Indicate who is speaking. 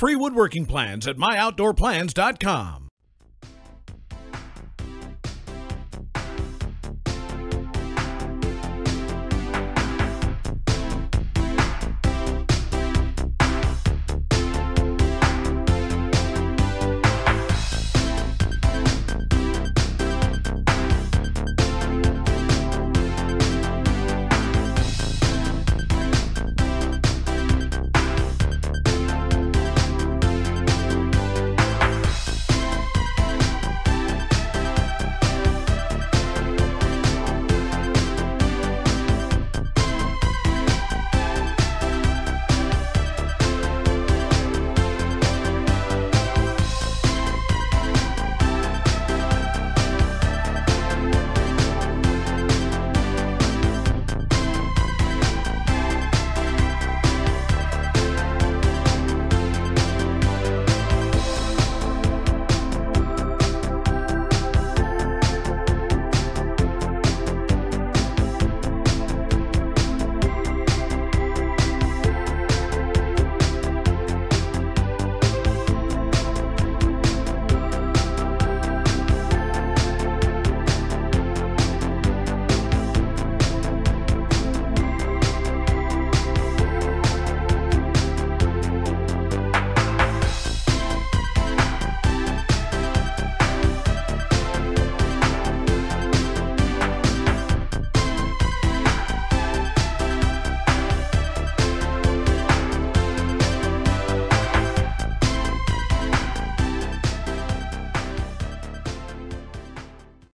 Speaker 1: Free woodworking plans at myoutdoorplans.com.